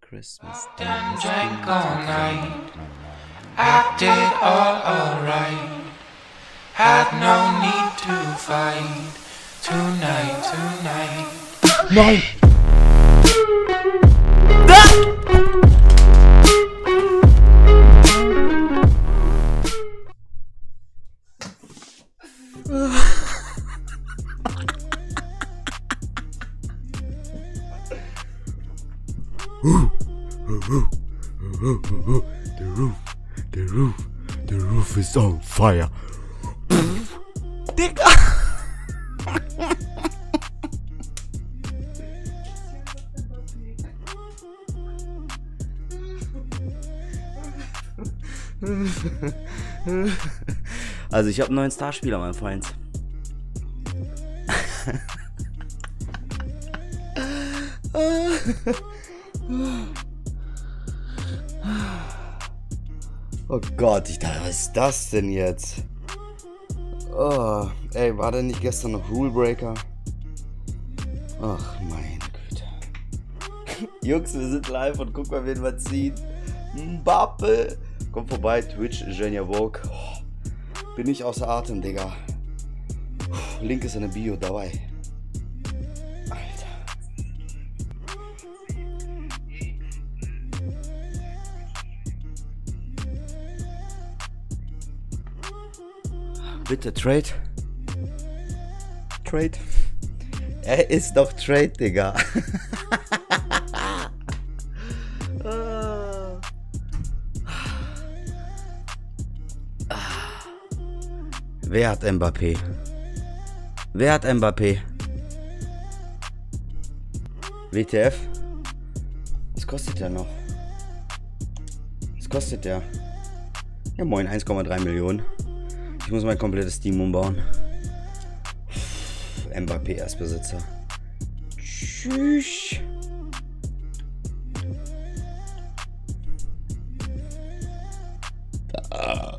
Christmas and drank all night. Acted all alright. Had no need to fight. Tonight, tonight. Nein! The roof, the roof, the roof is on fire. Digga! Also ich habe einen neuen Starspieler, mein Freund. Oh Gott, ich dachte, was ist das denn jetzt? Oh, ey, war denn nicht gestern noch Rule Breaker? Ach, meine Güte. Jungs, wir sind live und guck mal, wen wir ziehen. Mbappe. Komm vorbei, Twitch, Genia Vogue. Oh, bin ich außer Atem, Digga. Link ist in der Bio dabei. Bitte Trade. Trade. Er ist doch Trade, Digga. Wer hat Mbappé? Wer hat Mbappé? WTF? Was kostet der noch? Was kostet der? Ja moin, 1,3 Millionen. Ich muss mein komplettes Team umbauen. Mbappé Erstbesitzer. Tschüss. Ah.